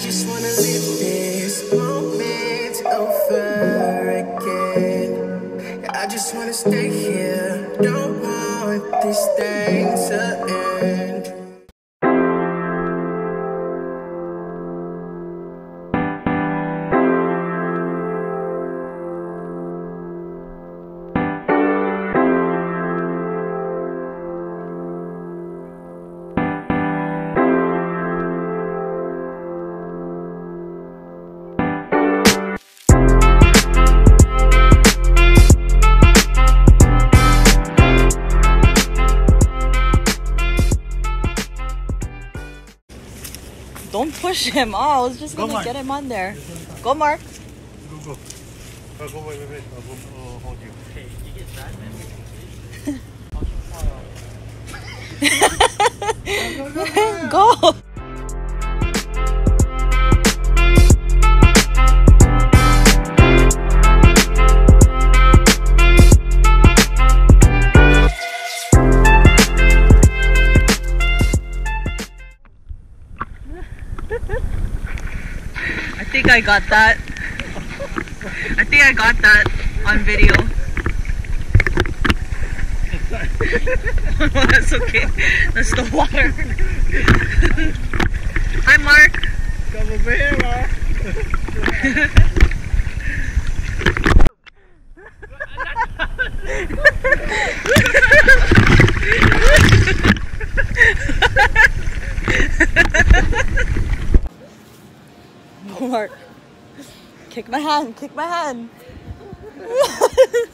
just wanna live this moment over again. I just wanna stay here. Don't want this thing Don't push him. Oh, I was just Go, gonna Mark. get him on there. Go, Mark. Go, go. Go, wait, wait, wait. I'll go, uh, hold you. Go. I think I got that. I think I got that on video. That's okay. That's the water. Hi, Mark. Come over here. Mark. Kick my hand. Kick my hand.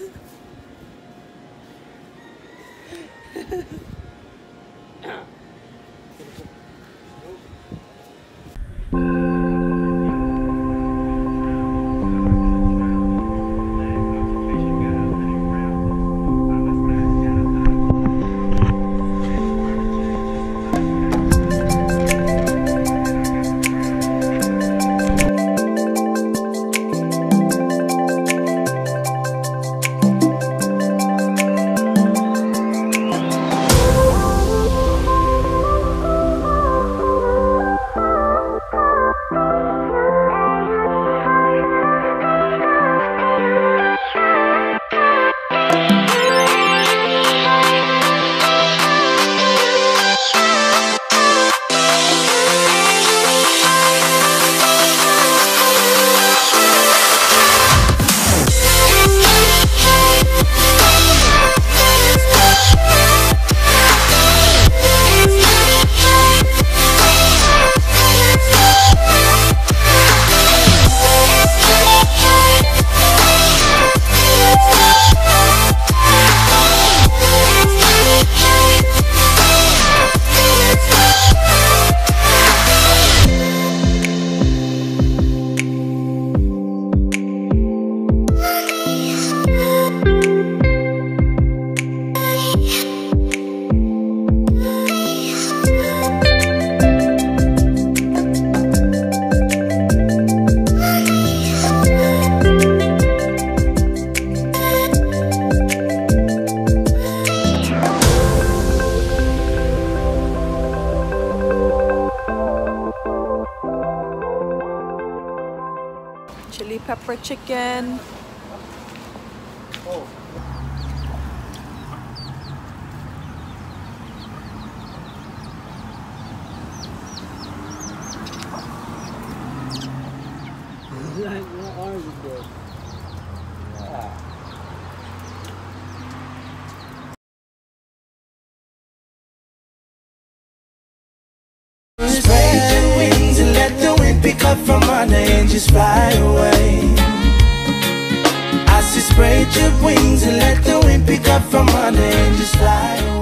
Chili pepper chicken. Spread your wings and let the wind pick up from under and just fly away. Your wings and let the wind pick up from under and just fly.